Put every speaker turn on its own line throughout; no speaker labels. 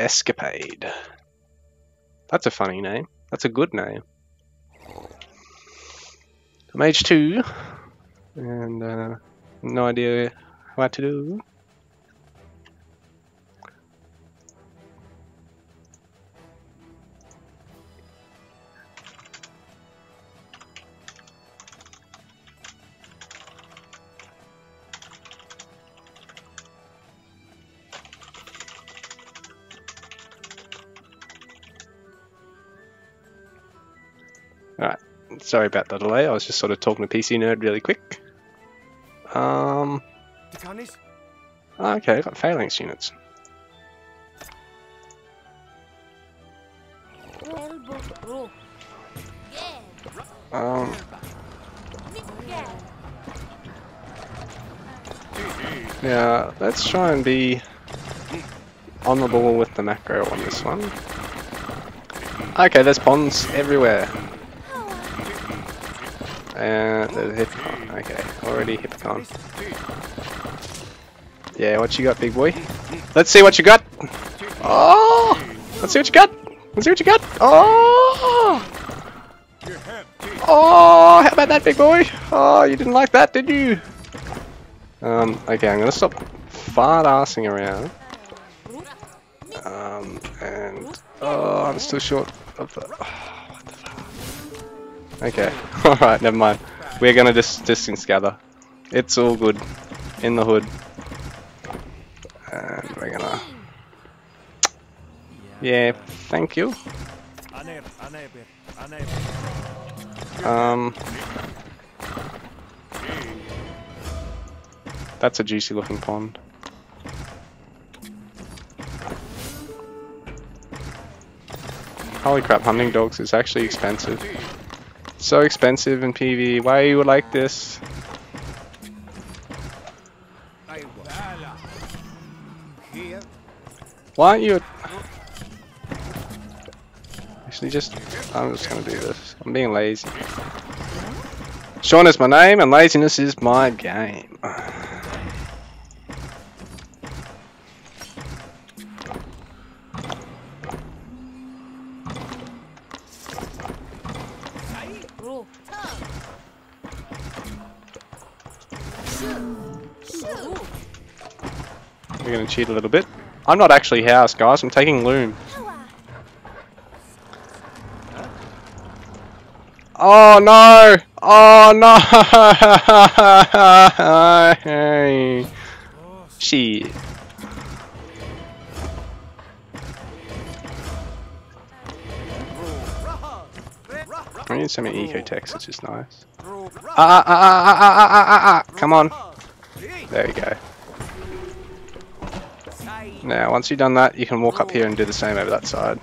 Escapade. That's a funny name. That's a good name. I'm age 2, and uh, no idea what to do. Sorry about the delay, I was just sort of talking to PC Nerd really quick. Um, okay, got phalanx units. Um, yeah, let's try and be on the ball with the macro on this one. Okay, there's ponds everywhere. And there's a. Okay, already Hippikon. Yeah, what you got, big boy? Let's see what you got! Oh! Let's see what you got! Let's see what you got! Oh! Oh, how about that, big boy? Oh, you didn't like that, did you? Um, okay, I'm gonna stop fart assing around. Um, and, oh, I'm still short of the... Okay, alright, never mind. We're gonna just distance gather. It's all good. In the hood. And we're gonna... Yeah, thank you. Um... That's a juicy looking pond. Holy crap, hunting dogs is actually expensive. So expensive in PV. Why are you like this? Why aren't you... Actually, just... I'm just gonna do this. I'm being lazy. Sean is my name, and laziness is my game. We're gonna cheat a little bit. I'm not actually house, guys. I'm taking loom. Oh no! Oh no! Shit. I need some eco text, which is nice. Ah ah ah ah ah ah ah ah! Come on. There you go. Now, once you've done that, you can walk up here and do the same over that side.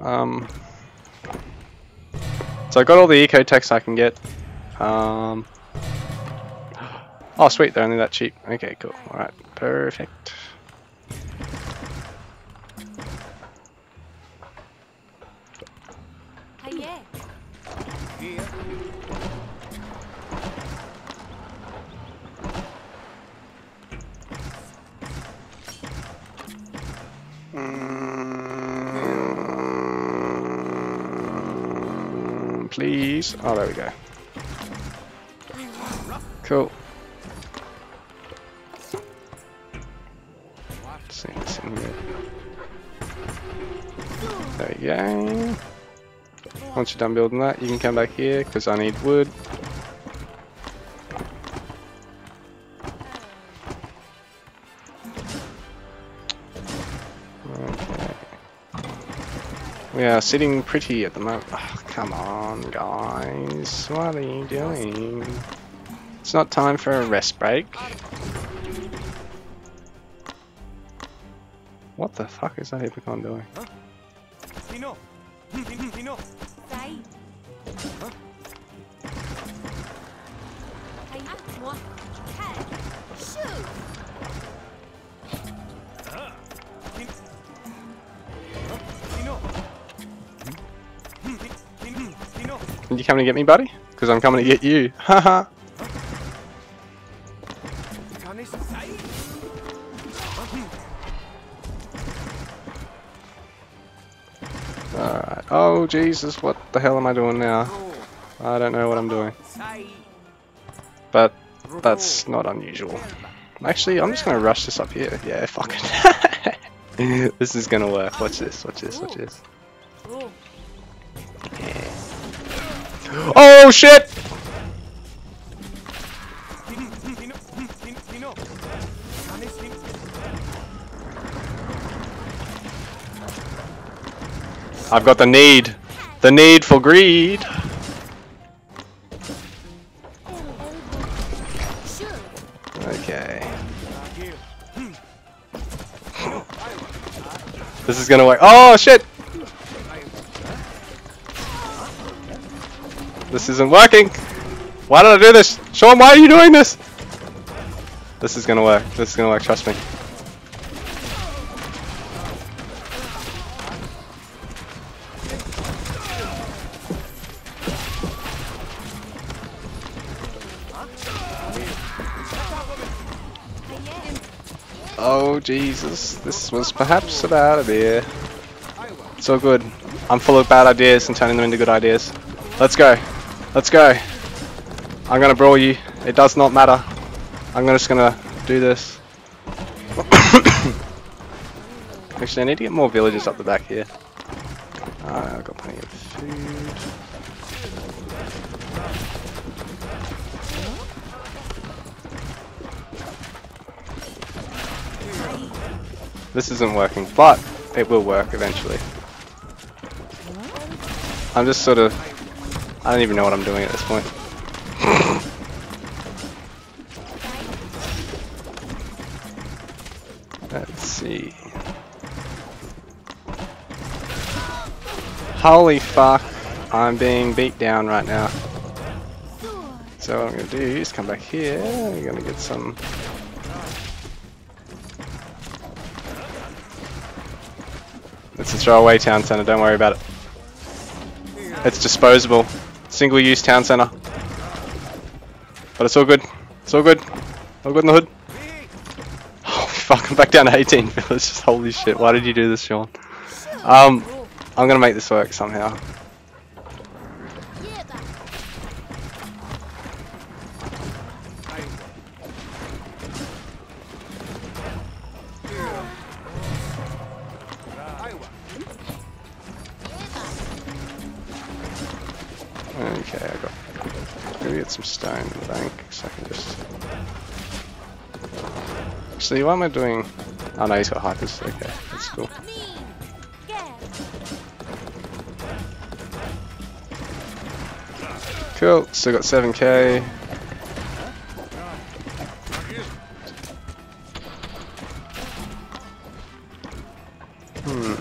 Um, so I got all the eco techs I can get. Um, oh sweet, they're only that cheap. Okay, cool. Alright, perfect. Please. Oh, there we go. Cool. see this in here. There you go. Once you're done building that, you can come back here because I need wood. We are sitting pretty at the moment. Oh, come on, guys. What are you doing? It's not time for a rest break. What the fuck is that Hippikon doing? You coming to get me, buddy? Because I'm coming to get you. Haha. Alright. Oh, Jesus, what the hell am I doing now? I don't know what I'm doing. But that's not unusual. Actually, I'm just going to rush this up here. Yeah, fucking. this is going to work. Watch this, watch this, watch this. Oh shit! I've got the need. The need for greed. Okay. This is gonna work. Oh shit! This isn't working. Why did I do this? Sean, why are you doing this? This is gonna work. This is gonna work, trust me. Oh Jesus, this was perhaps a bad idea. It's all good. I'm full of bad ideas and turning them into good ideas. Let's go. Let's go. I'm gonna brawl you. It does not matter. I'm just gonna do this. Actually, I need to get more villagers up the back here. Uh, I've got plenty of food. This isn't working, but it will work eventually. I'm just sort of... I don't even know what I'm doing at this point. Let's see. Holy fuck, I'm being beat down right now. So what I'm gonna do is come back here, I'm gonna get some... It's a throwaway town center, don't worry about it. It's disposable. Single use town center. But it's all good. It's all good. All good in the hood. Oh fuck, I'm back down to 18 villages. Holy shit, why did you do this, Sean? Um, I'm gonna make this work somehow. Actually, what am I doing? Oh no, he's got hypers. Okay, that's cool. Cool. Still got 7k. Hmm.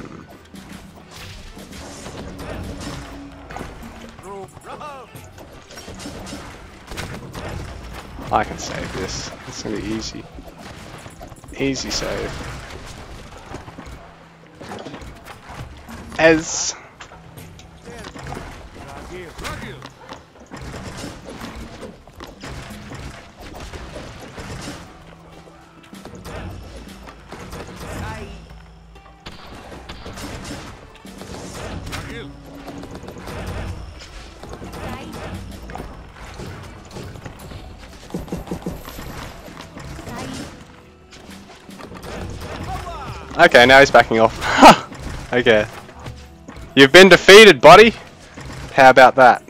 I can save this. It's gonna be easy. Easy save. As Okay, now he's backing off. okay. You've been defeated, buddy! How about that?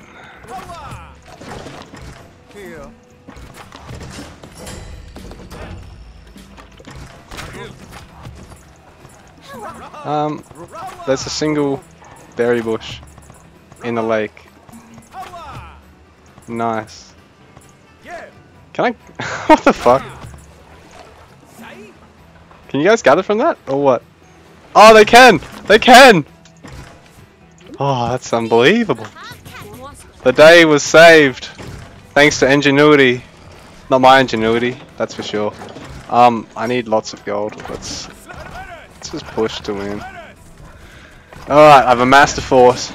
Um, there's a single berry bush in the lake. Nice. Can I? what the fuck? Can you guys gather from that, or what? Oh, they can! They can! Oh, that's unbelievable. The day was saved. Thanks to ingenuity. Not my ingenuity, that's for sure. Um, I need lots of gold. Let's, let's just push to win. Alright, I've amassed a force.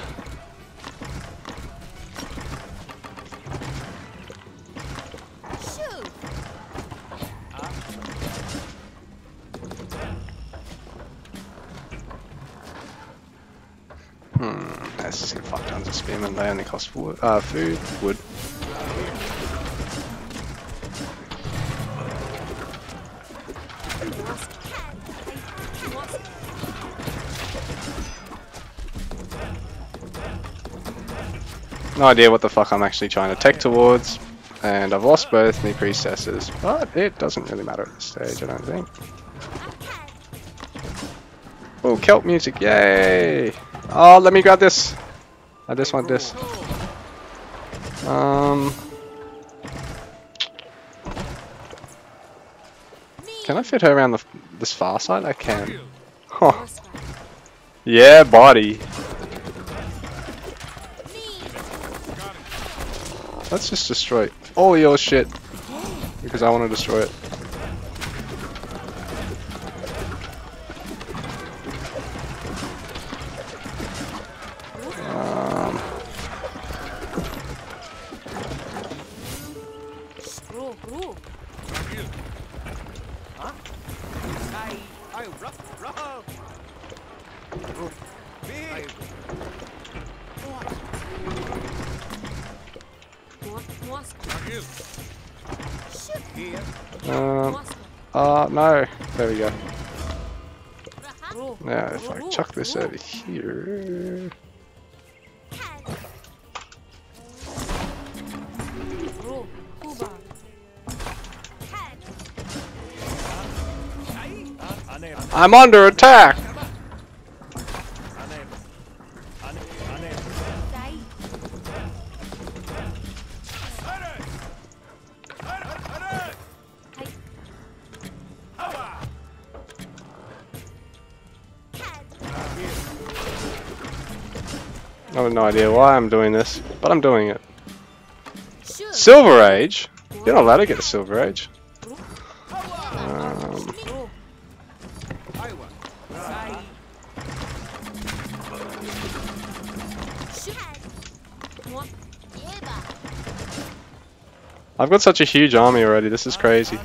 Of spearmen. They only cost wood, uh, food, wood. No idea what the fuck I'm actually trying to tech towards. And I've lost both my priestesses. But it doesn't really matter at this stage, I don't think. Oh, kelp music, yay! Oh, let me grab this. I just want this. Um, can I fit her around the this far side? I can. Huh. Yeah, body. Let's just destroy all your shit because I want to destroy it. No. There we go.
Grow.
Now, if I chuck this over here. I'm under attack! Have no idea why I'm doing this, but I'm doing it. Silver Age? You're not allowed to get a Silver Age. Um,
Grow. Sure. What?
I've got such a huge army already, this is crazy.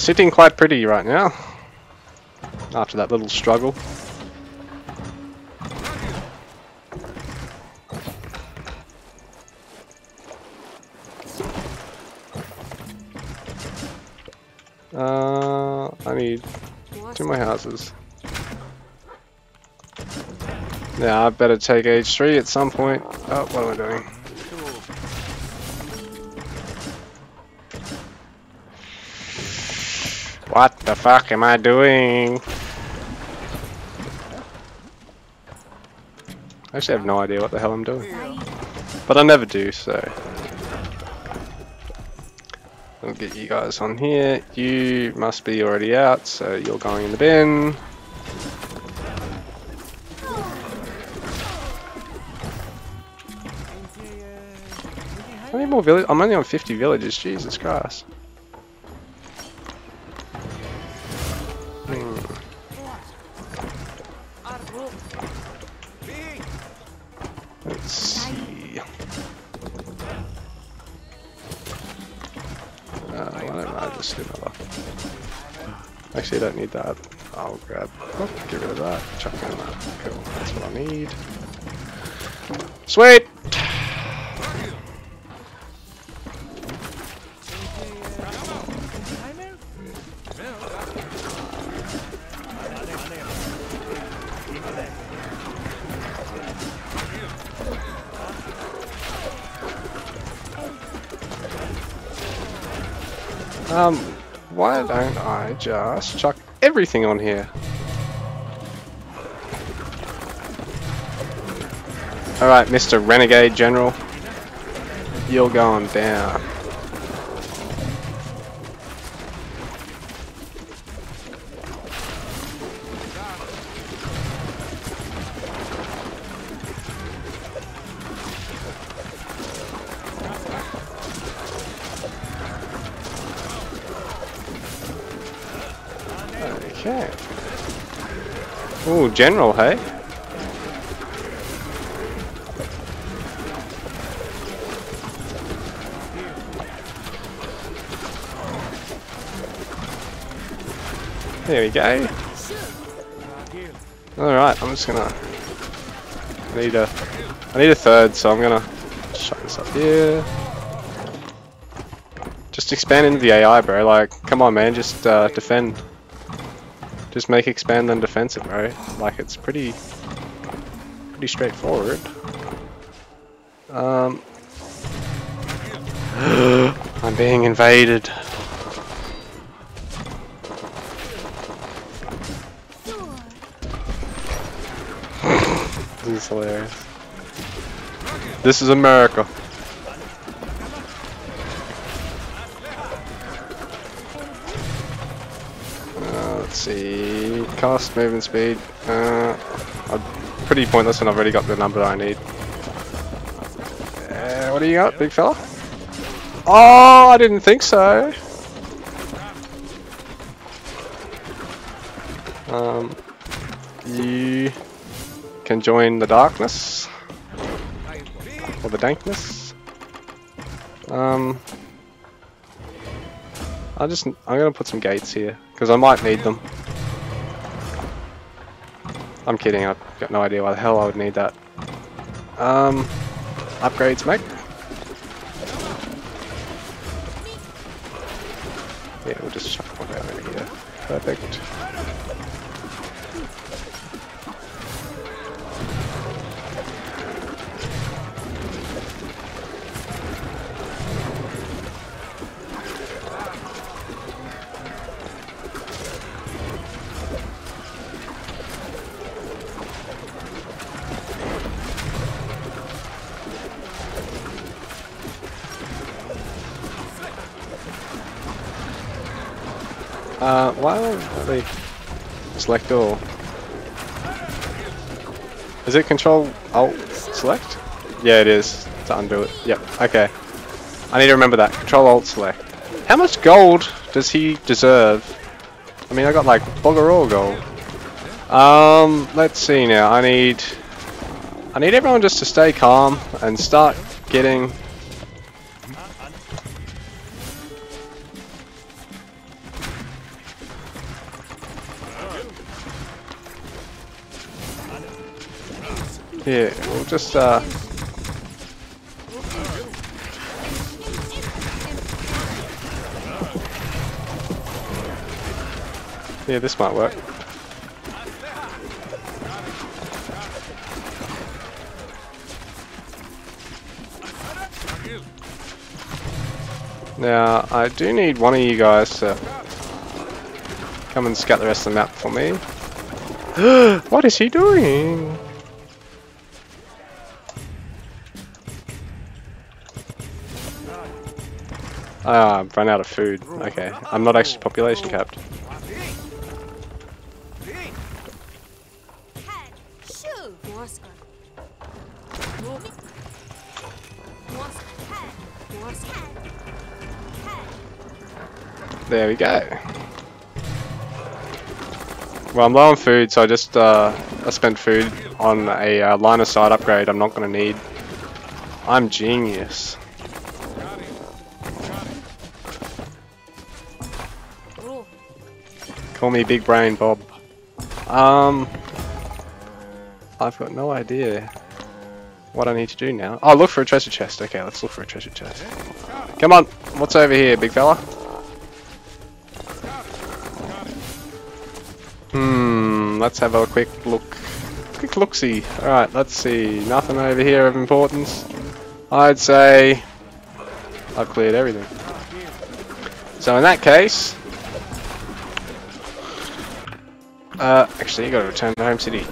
Sitting quite pretty right now. After that little struggle. Uh, I need two more houses. Yeah, I better take H3 at some point. Oh, what am I doing? What the fuck am I doing? I actually have no idea what the hell I'm doing. But I never do, so. I'll get you guys on here. You must be already out, so you're going in the bin. How many more villages? I'm only on 50 villages, Jesus Christ. Need that. I'll grab. Oh, get rid of that. Chuck in that. Cool. That's what I need. Sweet. Um, why don't I just chuck everything on here? Alright, Mr. Renegade General. You're going down. General, hey? There we go. Alright, I'm just gonna I need a I need a third, so I'm gonna shut this up here. Just expand into the AI, bro. Like, come on, man. Just uh, defend. Just make expand then defensive, bro. Like, it's pretty, pretty straightforward. Um, I'm being invaded. this is hilarious. This is America. Let's see. Cast movement speed. Uh, I'm pretty pointless, and I've already got the number I need. Uh, what do you got, big fella? Oh, I didn't think so. Um, you can join the darkness or the dankness. Um, I just I'm gonna put some gates here because I might need them. I'm kidding. I've got no idea why the hell I would need that. Um, upgrades, mate. Yeah, we'll just chuck one down in here. Perfect. Uh, why don't they select all? Is it control alt select? Yeah, it is to undo it. Yep, okay. I need to remember that. Control alt select. How much gold does he deserve? I mean, I got like bugger all gold. Um, let's see now. I need, I need everyone just to stay calm and start getting Yeah, we'll just uh Yeah, this might work. Now, I do need one of you guys to come and scout the rest of the map for me. what is he doing? Ah, I've run out of food. Okay, I'm not actually population capped. There we go. Well, I'm low on food, so I just uh, I spent food on a uh, line of sight upgrade. I'm not going to need. I'm genius. Call me Big Brain Bob. Um, I've got no idea what I need to do now. Oh, look for a treasure chest. Okay, let's look for a treasure chest. Come on, what's over here, big fella? Hmm, let's have a quick look. Quick look-see. Alright, let's see. Nothing over here of importance. I'd say I've cleared everything. So in that case, uh, actually, you gotta return to home city.